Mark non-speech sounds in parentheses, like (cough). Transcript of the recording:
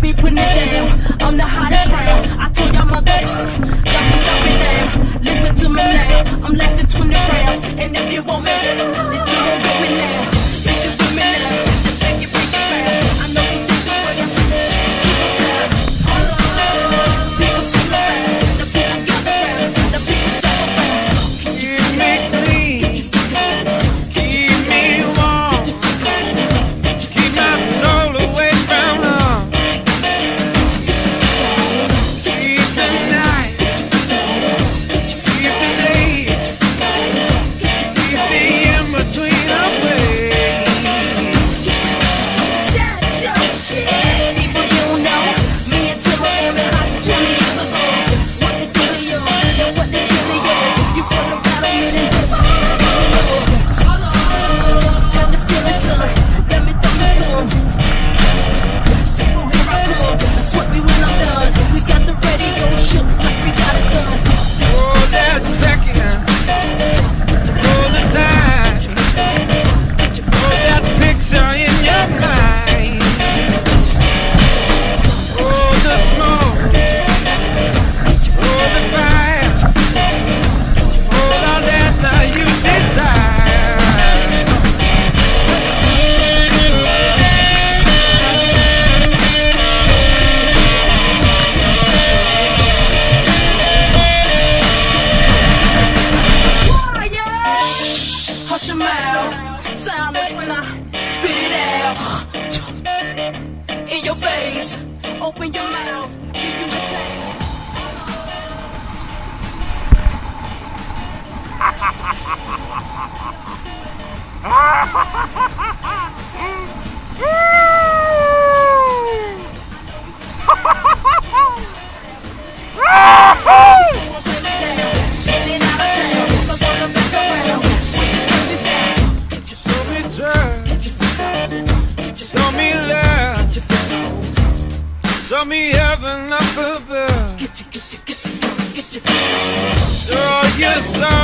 really be putting it down. I'm the hottest round. I told y'all mother, y'all be stopping now. Listen to me now. I'm lasting 20 rounds, and if you want me, then come on get me now. Your mouth. Silence when I spit it out. In your face. Open your mouth. You a taste. Sitting (laughs) Show me heaven up above. Show your soul. Show your mind.